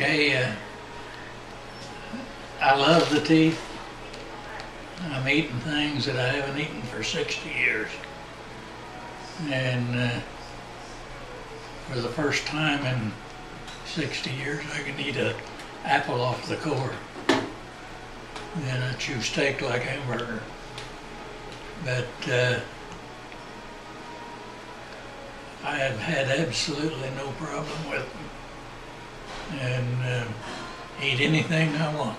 Okay, uh, I love the teeth. I'm eating things that I haven't eaten for 60 years. And uh, for the first time in 60 years, I can eat an apple off the core. And I chew steak like hamburger. But uh, I have had absolutely no problem with them. And uh, eat anything I want.